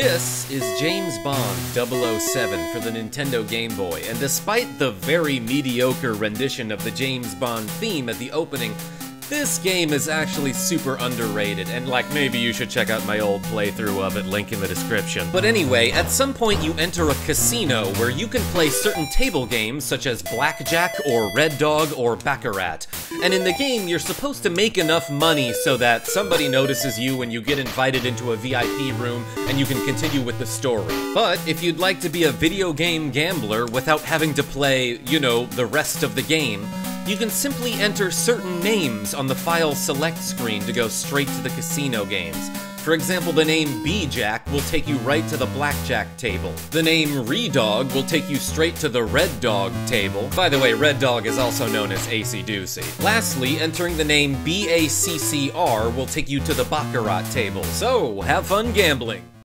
This is James Bond 007 for the Nintendo Game Boy, and despite the very mediocre rendition of the James Bond theme at the opening, this game is actually super underrated, and like maybe you should check out my old playthrough of it, link in the description. But anyway, at some point you enter a casino where you can play certain table games such as Blackjack or Red Dog or Baccarat. And in the game, you're supposed to make enough money so that somebody notices you when you get invited into a VIP room and you can continue with the story. But if you'd like to be a video game gambler without having to play, you know, the rest of the game, you can simply enter certain names on the file select screen to go straight to the casino games. For example, the name B-Jack will take you right to the blackjack table. The name Redog will take you straight to the Red Dog table. By the way, Red Dog is also known as Acey Deucy. Lastly, entering the name BACCR will take you to the Baccarat table. So, have fun gambling!